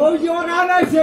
ওই যে ওরা আনাইছে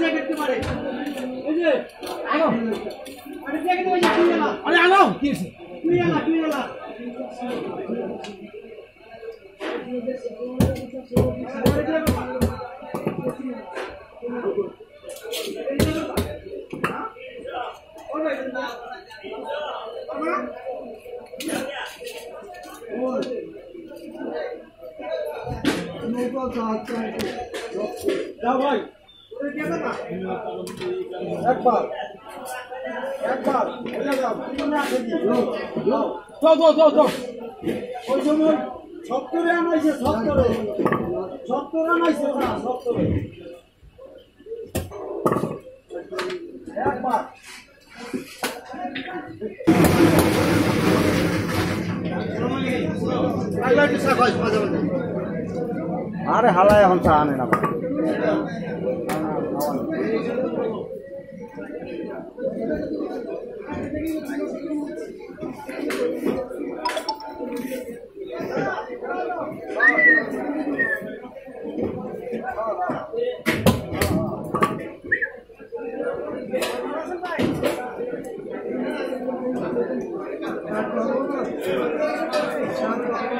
জ্যাকেট দিতে লাগছে এই যে লাগছে আরে আনো কি আছে তুই এলা তুই এলা নৌকা যাচ্ছে যাও ভাই একবার একবার যাও যাও যাও যাও ওই সময় সত্তরে আনাইছে সত্তরে সত্তর আনাইছে না সত্তরে একবার আরে হালায় এখন চা আনে না। ওইটা যাও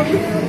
এবার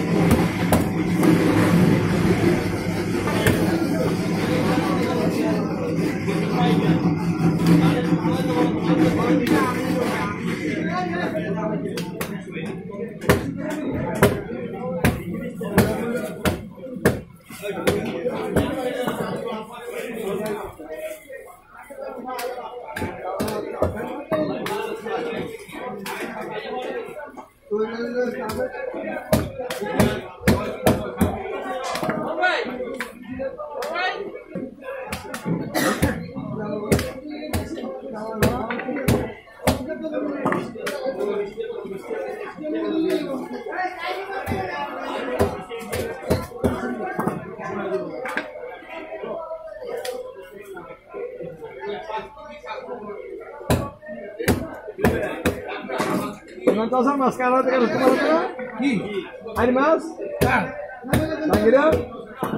Santosa mas cara de cara de Animals? Ah. Sangira?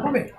Come.